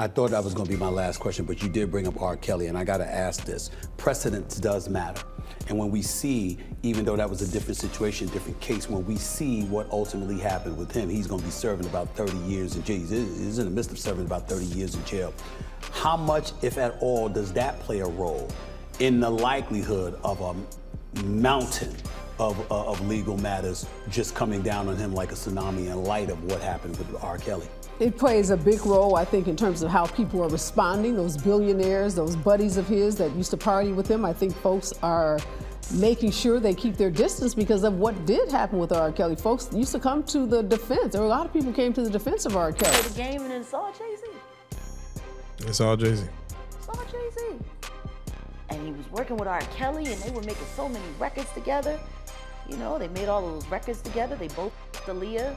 I thought that was going to be my last question, but you did bring up R. Kelly, and I got to ask this. Precedence does matter. And when we see, even though that was a different situation, different case, when we see what ultimately happened with him, he's going to be serving about 30 years in jail. He's in the midst of serving about 30 years in jail. How much, if at all, does that play a role in the likelihood of a mountain of, uh, of legal matters just coming down on him like a tsunami in light of what happened with R. Kelly? It plays a big role, I think, in terms of how people are responding. Those billionaires, those buddies of his that used to party with him, I think folks are making sure they keep their distance because of what did happen with R. Kelly. Folks used to come to the defense. There were a lot of people came to the defense of R. Kelly. The game and then saw Jay Z. It's all Jay Z. It's all Jay Z. And he was working with R. Kelly, and they were making so many records together. You know, they made all those records together. They both Aaliyah.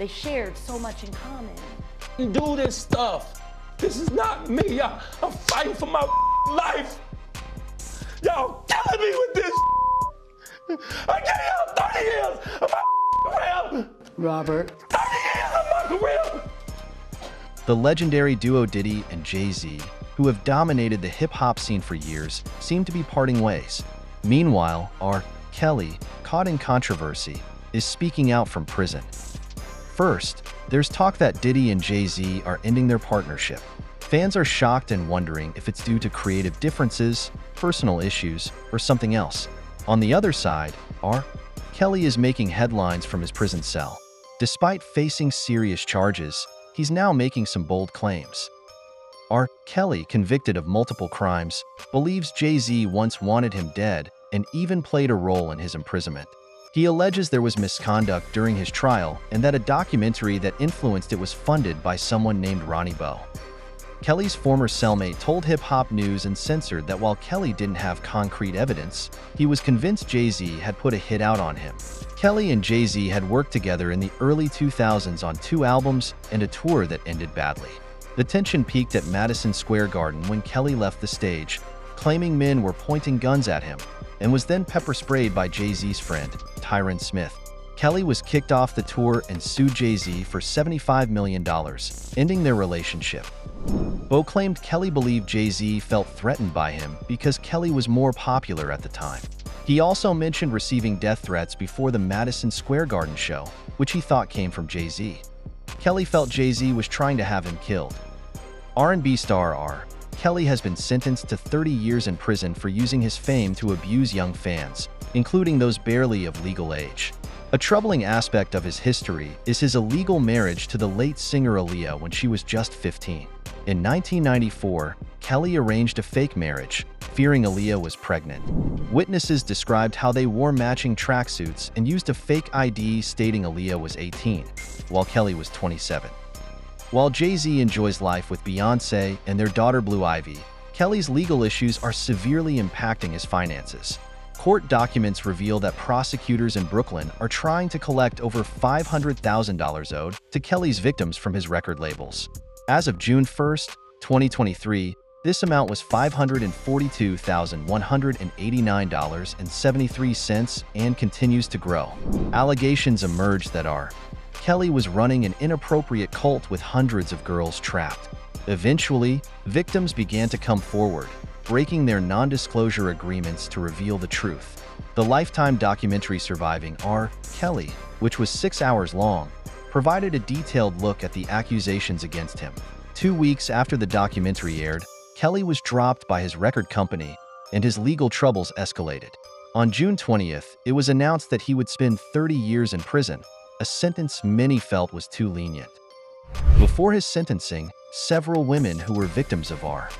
They shared so much in common. Do this stuff. This is not me. Y'all, I'm fighting for my life. Y'all killing me with this. I gave y'all 30 years of my career. Robert. 30 years of my career. The legendary duo Diddy and Jay Z, who have dominated the hip hop scene for years, seem to be parting ways. Meanwhile, R. Kelly, caught in controversy, is speaking out from prison. First, there's talk that Diddy and Jay Z are ending their partnership. Fans are shocked and wondering if it's due to creative differences, personal issues, or something else. On the other side, R. Kelly is making headlines from his prison cell. Despite facing serious charges, he's now making some bold claims. R. Kelly, convicted of multiple crimes, believes Jay Z once wanted him dead and even played a role in his imprisonment. He alleges there was misconduct during his trial and that a documentary that influenced it was funded by someone named Ronnie Bo. Kelly's former cellmate told Hip Hop News Uncensored that while Kelly didn't have concrete evidence, he was convinced Jay Z had put a hit out on him. Kelly and Jay Z had worked together in the early 2000s on two albums and a tour that ended badly. The tension peaked at Madison Square Garden when Kelly left the stage, claiming men were pointing guns at him, and was then pepper sprayed by Jay Z's friend, Tyran Smith. Kelly was kicked off the tour and sued Jay Z for $75 million, ending their relationship. Bo claimed Kelly believed Jay Z felt threatened by him because Kelly was more popular at the time. He also mentioned receiving death threats before the Madison Square Garden show, which he thought came from Jay Z. Kelly felt Jay Z was trying to have him killed. R&B star R. Kelly has been sentenced to 30 years in prison for using his fame to abuse young fans, including those barely of legal age. A troubling aspect of his history is his illegal marriage to the late singer Aaliyah when she was just 15. In 1994, Kelly arranged a fake marriage, fearing Aaliyah was pregnant. Witnesses described how they wore matching tracksuits and used a fake ID stating Aaliyah was 18, while Kelly was 27. While Jay-Z enjoys life with Beyoncé and their daughter Blue Ivy, Kelly's legal issues are severely impacting his finances. Court documents reveal that prosecutors in Brooklyn are trying to collect over $500,000 owed to Kelly's victims from his record labels. As of June 1, 2023, this amount was $542,189.73 and continues to grow. Allegations emerge that R. Kelly was running an inappropriate cult with hundreds of girls trapped. Eventually, victims began to come forward, breaking their non-disclosure agreements to reveal the truth. The Lifetime documentary Surviving R. Kelly, which was six hours long, provided a detailed look at the accusations against him. Two weeks after the documentary aired, Kelly was dropped by his record company, and his legal troubles escalated. On June 20th, it was announced that he would spend 30 years in prison, a sentence many felt was too lenient. Before his sentencing, several women who were victims of R.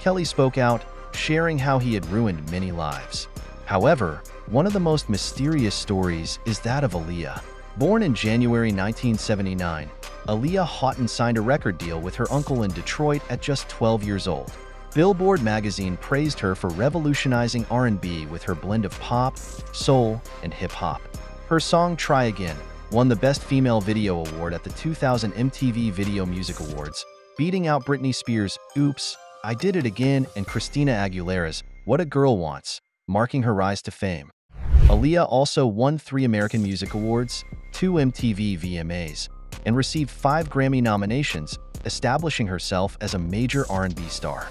Kelly spoke out, sharing how he had ruined many lives. However, one of the most mysterious stories is that of Aaliyah. Born in January 1979, Aaliyah Haughton signed a record deal with her uncle in Detroit at just 12 years old. Billboard magazine praised her for revolutionizing R&B with her blend of pop, soul, and hip-hop. Her song Try Again won the Best Female Video Award at the 2000 MTV Video Music Awards, beating out Britney Spears' Oops, I Did It Again and Christina Aguilera's What a Girl Wants, marking her rise to fame. Aaliyah also won three American Music Awards, two MTV VMAs, and received five Grammy nominations, establishing herself as a major R&B star.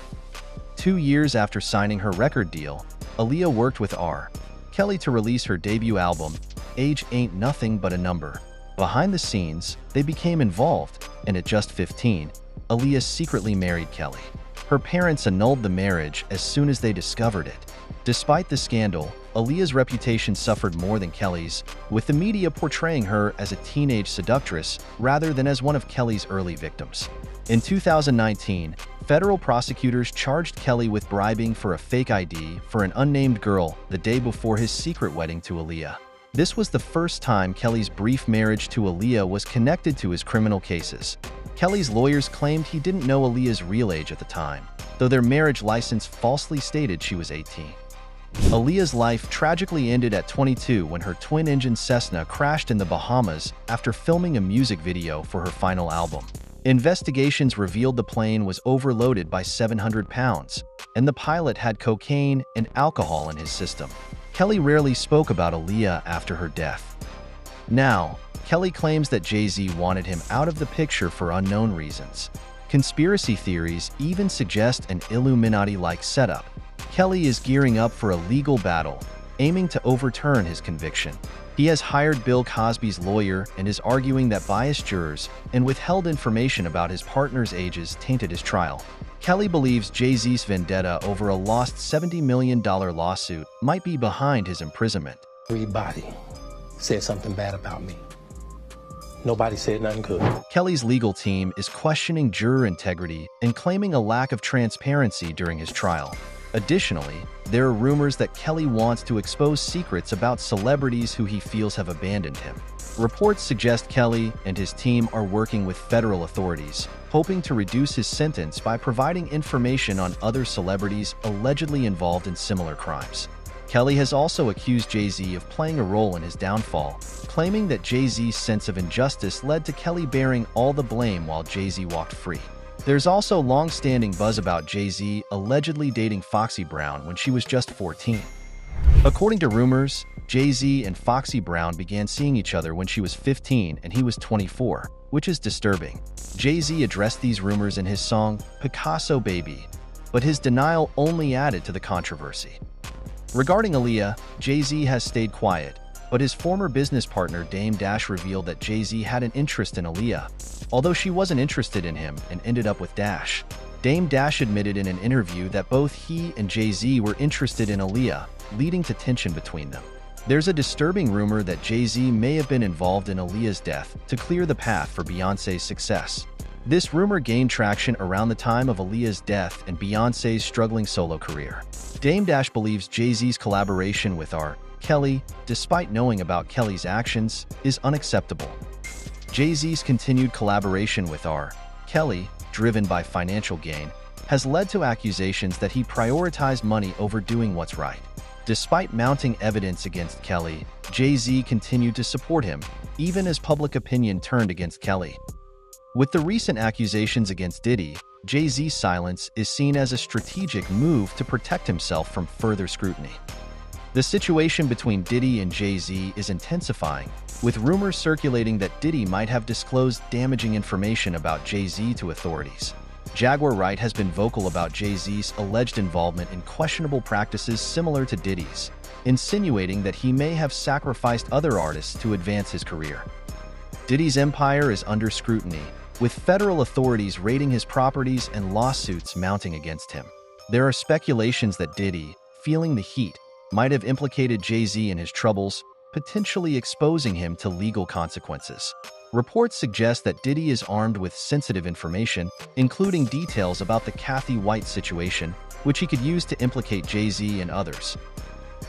Two years after signing her record deal, Aaliyah worked with R. Kelly to release her debut album, Age Ain't Nothing But a Number. Behind the scenes, they became involved, and at just 15, Aaliyah secretly married Kelly. Her parents annulled the marriage as soon as they discovered it. Despite the scandal, Aaliyah's reputation suffered more than Kelly's, with the media portraying her as a teenage seductress rather than as one of Kelly's early victims. In 2019, federal prosecutors charged Kelly with bribing for a fake ID for an unnamed girl the day before his secret wedding to Aaliyah. This was the first time Kelly's brief marriage to Aaliyah was connected to his criminal cases. Kelly's lawyers claimed he didn't know Aaliyah's real age at the time, though their marriage license falsely stated she was 18. Aaliyah's life tragically ended at 22 when her twin-engine Cessna crashed in the Bahamas after filming a music video for her final album. Investigations revealed the plane was overloaded by 700 pounds, and the pilot had cocaine and alcohol in his system. Kelly rarely spoke about Aaliyah after her death. Now, Kelly claims that Jay-Z wanted him out of the picture for unknown reasons. Conspiracy theories even suggest an Illuminati-like setup. Kelly is gearing up for a legal battle, aiming to overturn his conviction. He has hired Bill Cosby's lawyer and is arguing that biased jurors and withheld information about his partner's ages tainted his trial. Kelly believes Jay-Z's vendetta over a lost $70 million lawsuit might be behind his imprisonment. Everybody said something bad about me. Nobody said nothing good. Kelly's legal team is questioning juror integrity and claiming a lack of transparency during his trial. Additionally, there are rumors that Kelly wants to expose secrets about celebrities who he feels have abandoned him. Reports suggest Kelly and his team are working with federal authorities, hoping to reduce his sentence by providing information on other celebrities allegedly involved in similar crimes. Kelly has also accused Jay-Z of playing a role in his downfall, claiming that Jay-Z's sense of injustice led to Kelly bearing all the blame while Jay-Z walked free. There's also long-standing buzz about Jay-Z allegedly dating Foxy Brown when she was just 14. According to rumors, Jay-Z and Foxy Brown began seeing each other when she was 15 and he was 24, which is disturbing. Jay-Z addressed these rumors in his song Picasso Baby, but his denial only added to the controversy. Regarding Aaliyah, Jay-Z has stayed quiet, but his former business partner Dame Dash revealed that Jay-Z had an interest in Aaliyah, although she wasn't interested in him and ended up with Dash. Dame Dash admitted in an interview that both he and Jay-Z were interested in Aaliyah, leading to tension between them. There's a disturbing rumor that Jay-Z may have been involved in Aaliyah's death to clear the path for Beyoncé's success. This rumor gained traction around the time of Aaliyah's death and Beyoncé's struggling solo career. Dame Dash believes Jay-Z's collaboration with R. Kelly, despite knowing about Kelly's actions, is unacceptable. Jay-Z's continued collaboration with R. Kelly, driven by financial gain, has led to accusations that he prioritized money over doing what's right. Despite mounting evidence against Kelly, Jay-Z continued to support him, even as public opinion turned against Kelly. With the recent accusations against Diddy, Jay-Z's silence is seen as a strategic move to protect himself from further scrutiny. The situation between Diddy and Jay-Z is intensifying, with rumors circulating that Diddy might have disclosed damaging information about Jay-Z to authorities. Jaguar Wright has been vocal about Jay-Z's alleged involvement in questionable practices similar to Diddy's, insinuating that he may have sacrificed other artists to advance his career. Diddy's empire is under scrutiny, with federal authorities raiding his properties and lawsuits mounting against him. There are speculations that Diddy, feeling the heat, might have implicated Jay-Z in his troubles, potentially exposing him to legal consequences. Reports suggest that Diddy is armed with sensitive information, including details about the Kathy White situation, which he could use to implicate Jay-Z and others.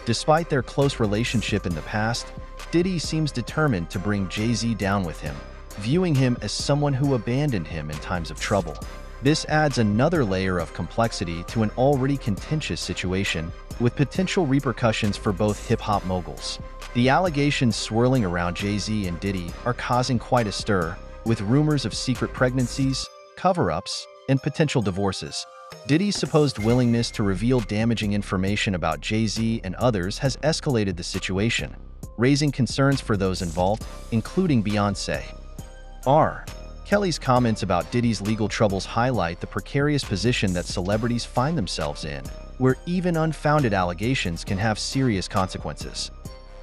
Despite their close relationship in the past, Diddy seems determined to bring Jay-Z down with him, viewing him as someone who abandoned him in times of trouble. This adds another layer of complexity to an already contentious situation, with potential repercussions for both hip-hop moguls. The allegations swirling around Jay-Z and Diddy are causing quite a stir, with rumors of secret pregnancies, cover-ups, and potential divorces. Diddy's supposed willingness to reveal damaging information about Jay-Z and others has escalated the situation, raising concerns for those involved, including Beyoncé. R. Kelly's comments about Diddy's legal troubles highlight the precarious position that celebrities find themselves in, where even unfounded allegations can have serious consequences.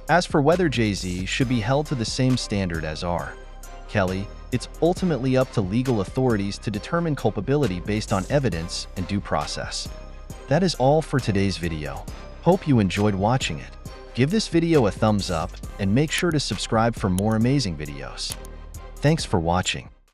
As for whether Jay-Z should be held to the same standard as R. Kelly, it's ultimately up to legal authorities to determine culpability based on evidence and due process. That is all for today's video. Hope you enjoyed watching it. Give this video a thumbs up and make sure to subscribe for more amazing videos. Thanks for watching.